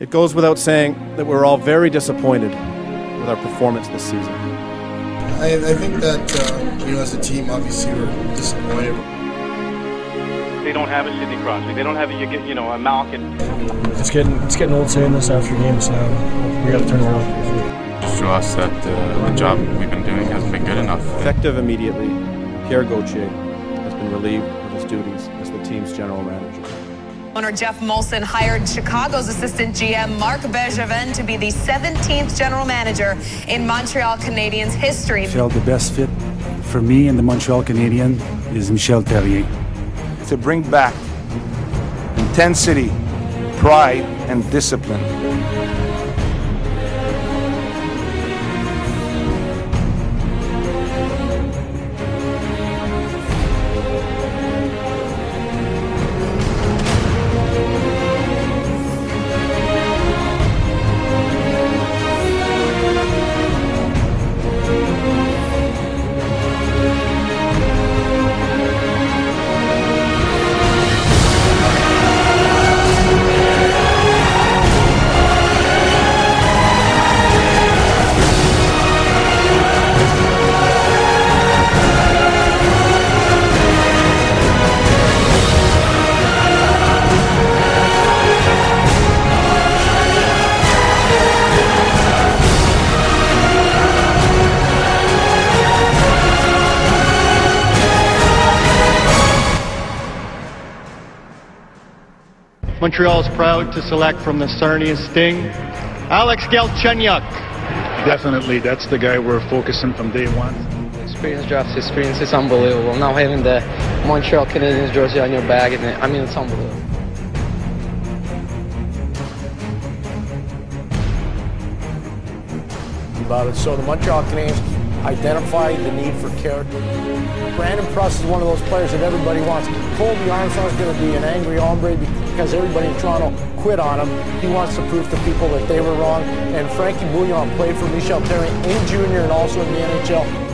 It goes without saying that we're all very disappointed with our performance this season. I, I think that, uh, you know, as a team, obviously, we're disappointed. They don't have a Sidney Crosby. They don't have a, you know, a Malkin. It's getting, it's getting old saying this after games now. We got to turn around. Just show us that uh, the job we've been doing hasn't been good enough. Effective immediately, Pierre Gauthier has been relieved of his duties as the team's general manager. Owner Geoff Molson hired Chicago's assistant GM Marc Bergevin to be the 17th general manager in Montreal Canadiens history. I felt the best fit for me and the Montreal Canadiens is Michel Therrien. To bring back intensity, pride, and discipline. Montreal is proud to select from the Sarnia Sting, Alex Galchenyuk. Definitely, that's the guy we're focusing from day one. Experience draft experience is unbelievable. Now having the Montreal Canadiens jersey on your bag, and I mean, it's unbelievable. About it. So the Montreal Canadiens identified the need for character. Brandon Prust is one of those players that everybody wants. Colby is going to be an angry hombre because everybody in Toronto quit on him. He wants to prove to people that they were wrong. And Frankie Bouillon played for Michel Therrien in junior and also in the NHL.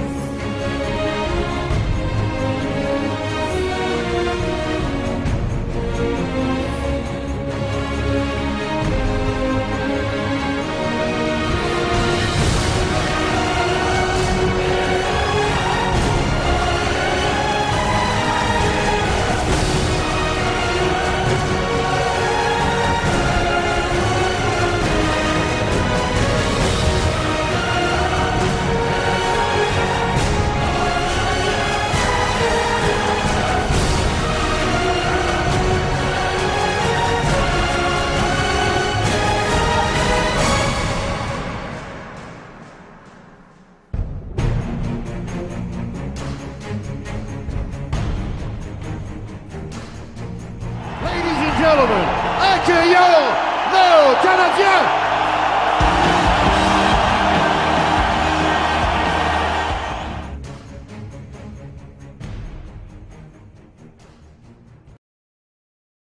Gentlemen, accueillons nos Canadiens